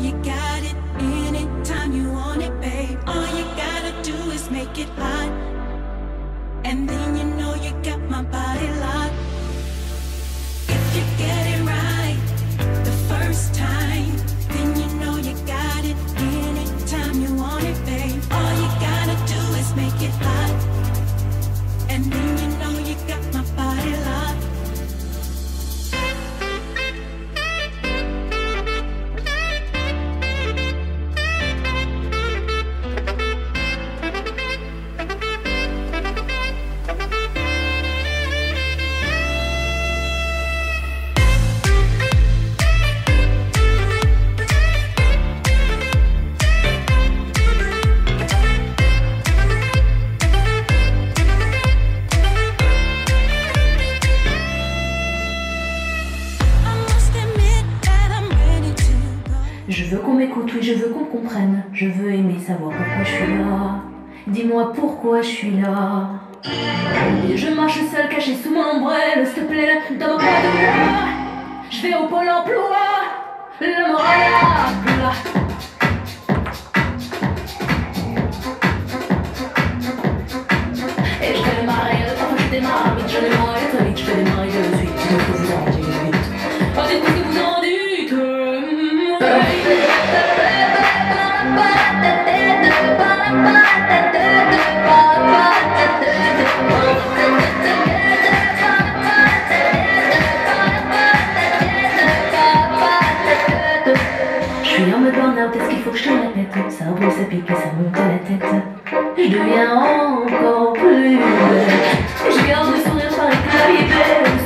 you got Je veux qu'on m'écoute, oui, je veux qu'on comprenne. Je veux aimer savoir pourquoi je suis là. Dis-moi pourquoi je suis là. Je marche seule cachée sous mon ombrelle, s'il te plaît, donne-moi de moi. Je vais au pôle emploi, le moral. Je suis en mode burn-out, est-ce qu'il faut que je te la tête? Ça brûle, ça pique et ça monte à la tête. Je deviens encore plus belle. Je garde le sourire par les